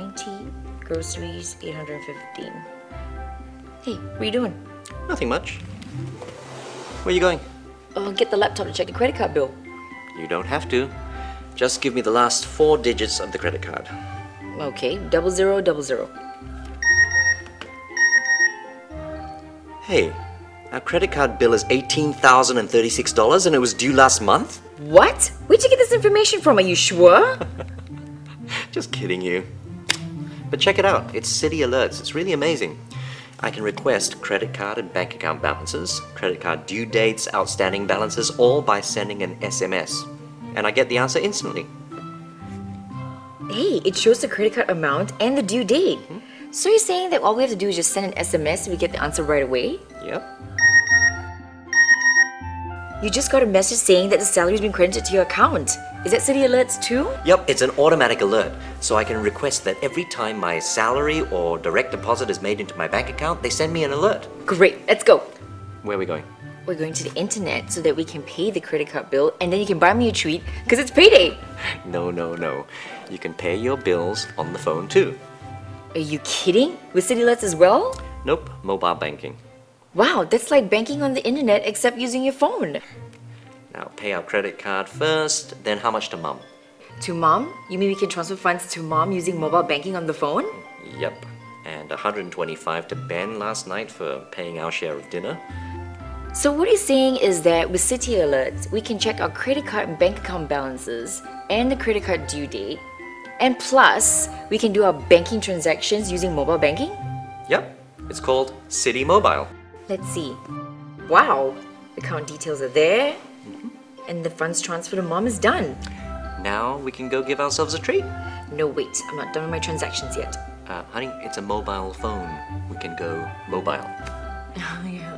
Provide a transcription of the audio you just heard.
790, groceries 815. Hey, what are you doing? Nothing much. Where are you going? Uh, get the laptop to check the credit card bill. You don't have to. Just give me the last four digits of the credit card. Okay, double zero, double zero. Hey, our credit card bill is $18,036 and it was due last month? What? Where'd you get this information from? Are you sure? Just kidding you. But check it out, it's Citi Alerts. It's really amazing. I can request credit card and bank account balances, credit card due dates, outstanding balances, all by sending an SMS. And I get the answer instantly. hey, it shows the credit card amount and the due date. Mm-hmm. So you're saying that all we have to do is just send an SMS and we get the answer right away? Yep. You just got a message saying that the salary's been credited to your account. Is that Citi Alerts too? Yep, it's an automatic alert, so I can request that every time my salary or direct deposit is made into my bank account, they send me an alert. Great, let's go. Where are we going? We're going to the internet so that we can pay the credit card bill and then you can buy me a treat because it's payday. No, no, no. You can pay your bills on the phone too. Are you kidding? With Citi Alerts as well? Nope, mobile banking. Wow, that's like banking on the internet except using your phone. Now pay our credit card first, then how much to mom? To mom? You mean we can transfer funds to mom using mobile banking on the phone? Yep. And 125 to Ben last night for paying our share of dinner. So what he's saying is that with Citi Alerts, we can check our credit card and bank account balances and the credit card due date. And plus, we can do our banking transactions using mobile banking? Yep. It's called Citi Mobile. Let's see. Wow, account details are there. And the funds transfer to mom is done. Now we can go give ourselves a treat. No, wait, I'm not done with my transactions yet. Uh, honey, it's a mobile phone. We can go mobile. Oh, yeah.